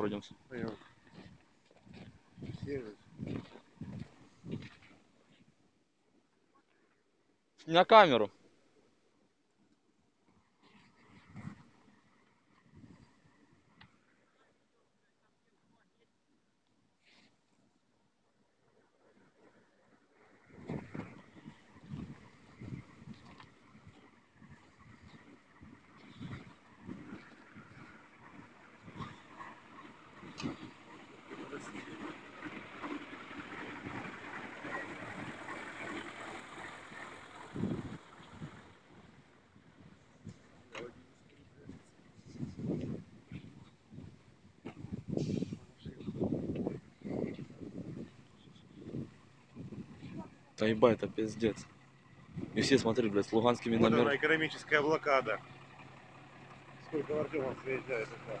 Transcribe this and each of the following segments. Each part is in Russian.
пройдемся. Пойдем. На камеру. Ебать, это пиздец. И все, смотри, блядь, с луганскими Вот номерами. экономическая блокада. Сколько в Артемов приезжает это?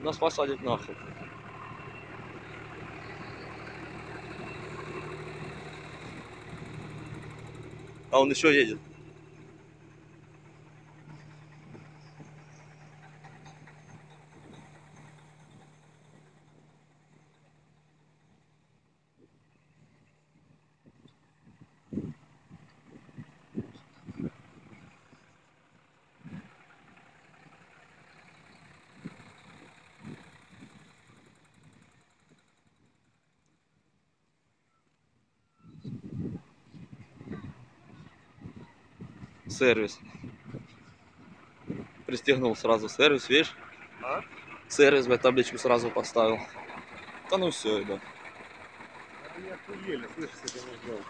Нас посадят нахуй. А он еще едет. Сервис. Пристегнул сразу сервис, видишь? А? Сервис, блядь, табличку сразу поставил. Да ну все, да. Они охуели, слышишь, этим узлом.